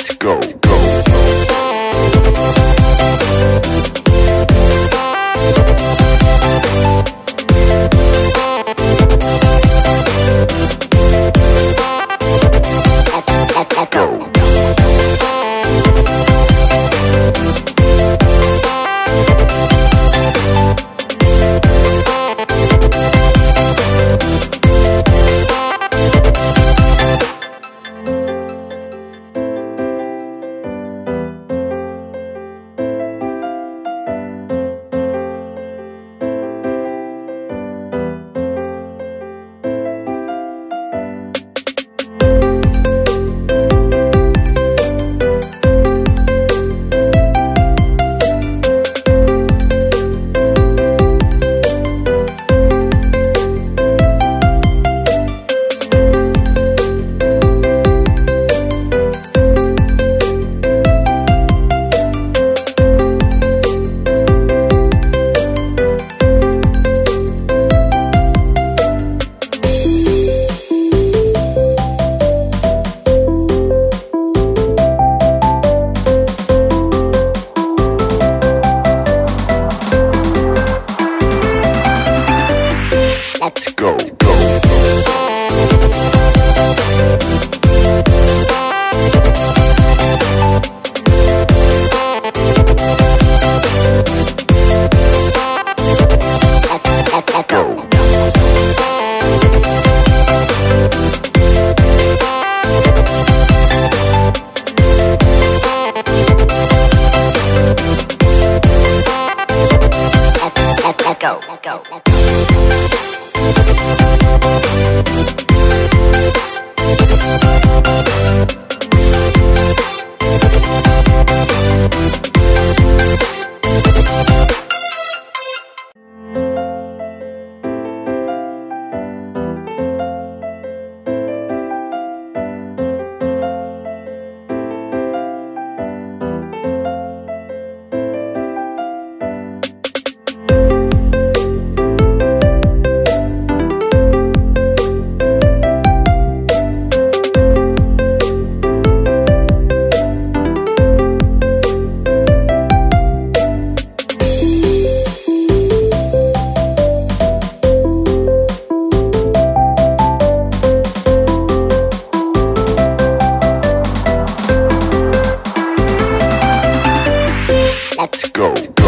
Let's go. Let's go. go. Let's go. let go, go. We'll go.